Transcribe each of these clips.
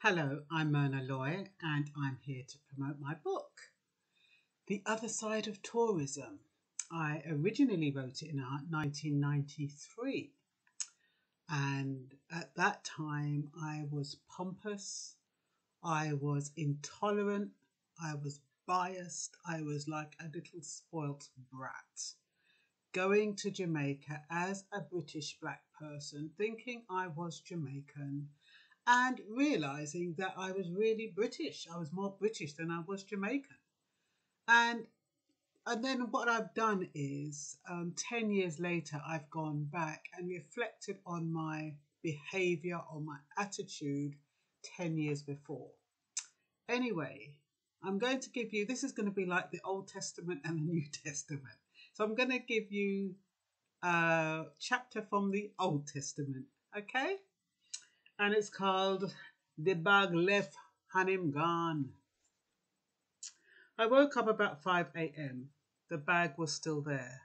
Hello, I'm Myrna Loy, and I'm here to promote my book, The Other Side of Tourism. I originally wrote it in 1993, and at that time I was pompous, I was intolerant, I was biased, I was like a little spoilt brat. Going to Jamaica as a British black person, thinking I was Jamaican and realizing that I was really British. I was more British than I was Jamaican. And and then what I've done is, um, 10 years later, I've gone back and reflected on my behavior or my attitude 10 years before. Anyway, I'm going to give you this is going to be like the Old Testament and the New Testament. So I'm going to give you a chapter from the Old Testament, okay? And it's called The Bag Left and Him Gone. I woke up about 5 a.m. The bag was still there.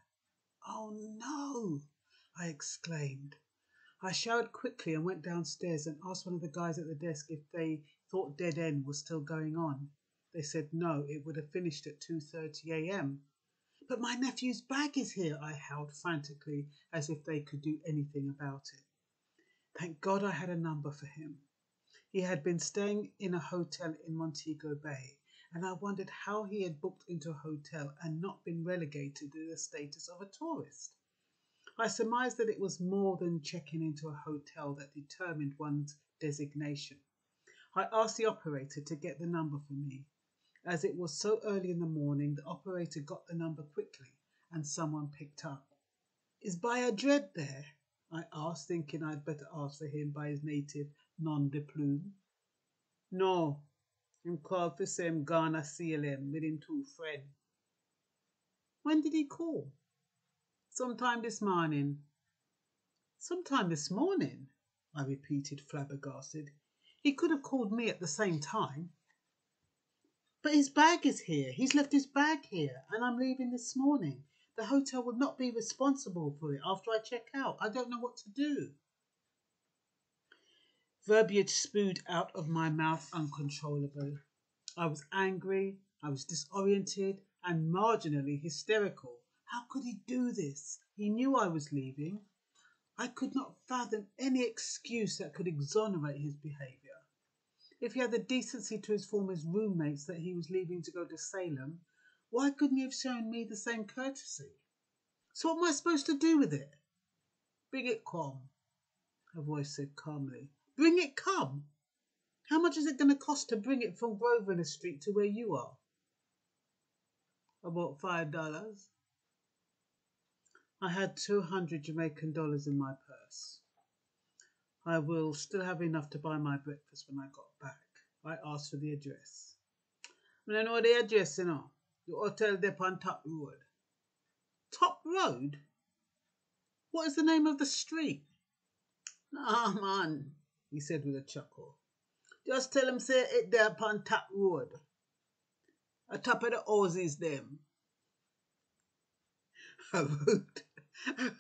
Oh no! I exclaimed. I showered quickly and went downstairs and asked one of the guys at the desk if they thought Dead End was still going on. They said no, it would have finished at 2:30 a.m. But my nephew's bag is here, I howled frantically, as if they could do anything about it. Thank God I had a number for him. He had been staying in a hotel in Montego Bay, and I wondered how he had booked into a hotel and not been relegated to the status of a tourist. I surmised that it was more than checking into a hotel that determined one's designation. I asked the operator to get the number for me. As it was so early in the morning, the operator got the number quickly and someone picked up. Is Buyer Dread there? I asked, thinking I'd better for him by his native nom de plume. No, him called for gonna see him with him two friend. When did he call? Sometime this morning. Sometime this morning, I repeated, flabbergasted. He could have called me at the same time. But his bag is here. He's left his bag here, and I'm leaving this morning. The hotel will not be responsible for it after I check out. I don't know what to do. Verbiage spewed out of my mouth uncontrollably. I was angry, I was disoriented, and marginally hysterical. How could he do this? He knew I was leaving. I could not fathom any excuse that could exonerate his behaviour. If he had the decency to inform his roommates that he was leaving to go to Salem, why couldn't you have shown me the same courtesy? So what am I supposed to do with it? Bring it come, her voice said calmly. Bring it come? How much is it going to cost to bring it from Grosvenor Street to where you are? About five dollars. I had two hundred Jamaican dollars in my purse. I will still have enough to buy my breakfast when I got back. I asked for the address. I don't know the address, you know. The hotel de Top Road. Top Road? What is the name of the street? Ah, man, he said with a chuckle. Just tell him say it there upon Top Road. A top of the houses them. A road.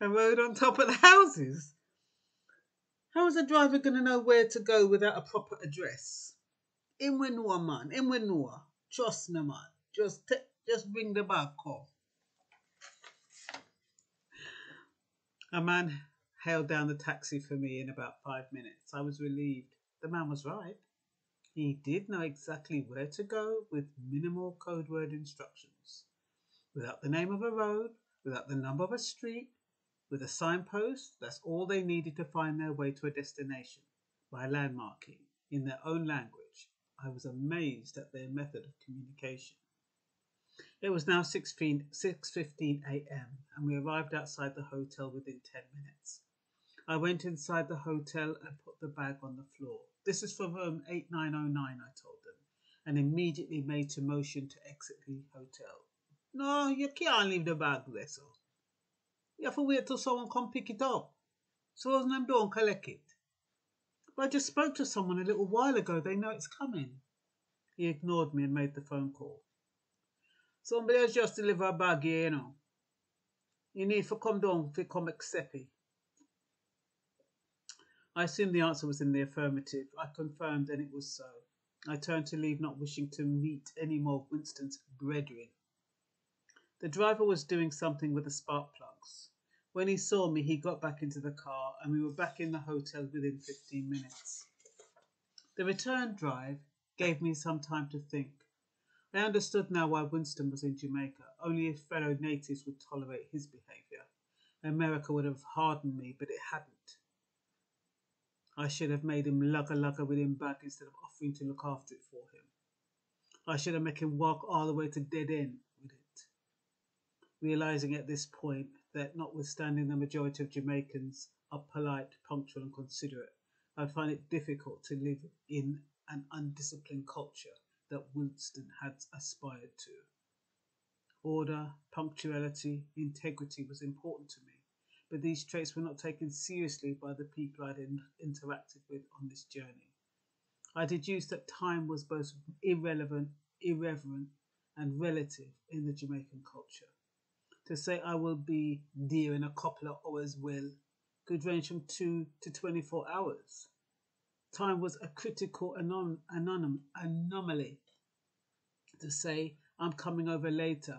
a road on top of the houses? How is a driver going to know where to go without a proper address? In Winua, man. In Winua. Trust me, man. Just t- just bring the bag come. A man hailed down the taxi for me in about five minutes. I was relieved. The man was right. He did know exactly where to go with minimal code word instructions. Without the name of a road, without the number of a street, with a signpost, that's all they needed to find their way to a destination by landmarking in their own language. I was amazed at their method of communication. It was now 6.15 a.m. and we arrived outside the hotel within 10 minutes. I went inside the hotel and put the bag on the floor. This is from room 8909, I told them, and immediately made to motion to exit the hotel. No, you can't leave the bag there, so. You have to wait till someone come pick it up. So them don't collect it. I just spoke to someone a little while ago. They know it's coming. He ignored me and made the phone call. Somebody has just delivered a bag you know. You need to come down to come accept it. I assumed the answer was in the affirmative. I confirmed, and it was so. I turned to leave, not wishing to meet any more of Winston's brethren. The driver was doing something with the spark plugs. When he saw me, he got back into the car, and we were back in the hotel within 15 minutes. The return drive gave me some time to think. I understood now why Winston was in Jamaica. Only his fellow natives would tolerate his behaviour. America would have hardened me, but it hadn't. I should have made him lugga lugga with him back instead of offering to look after it for him. I should have made him walk all the way to dead end. Realizing at this point that notwithstanding the majority of Jamaicans are polite, punctual, and considerate, I'd find it difficult to live in an undisciplined culture that Winston had aspired to. Order, punctuality, integrity was important to me, but these traits were not taken seriously by the people I'd in- interacted with on this journey. I deduced that time was both irrelevant, irreverent, and relative in the Jamaican culture. To say I will be dear in a couple of hours will could range from two to 24 hours. Time was a critical anom- anomaly. To say I'm coming over later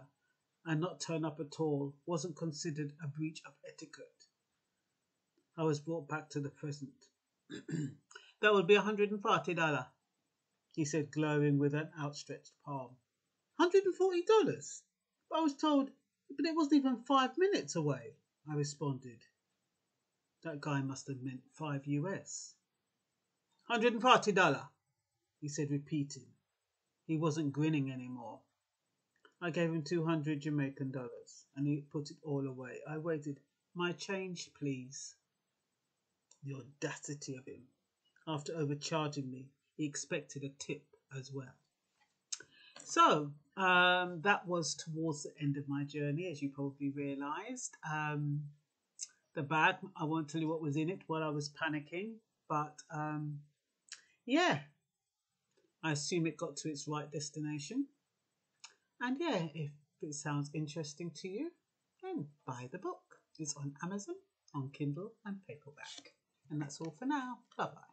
and not turn up at all wasn't considered a breach of etiquette. I was brought back to the present. that would be $140, he said, glowing with an outstretched palm. $140? I was told, but it wasn't even five minutes away, I responded. That guy must have meant five US. $140, he said, repeating. He wasn't grinning anymore. I gave him 200 Jamaican dollars and he put it all away. I waited. My change, please. The audacity of him. After overcharging me, he expected a tip as well. So, um, that was towards the end of my journey, as you probably realized. Um, the bag, I won't tell you what was in it while I was panicking, but um, yeah, I assume it got to its right destination. And yeah, if it sounds interesting to you, then buy the book. It's on Amazon, on Kindle, and paperback. And that's all for now. Bye bye.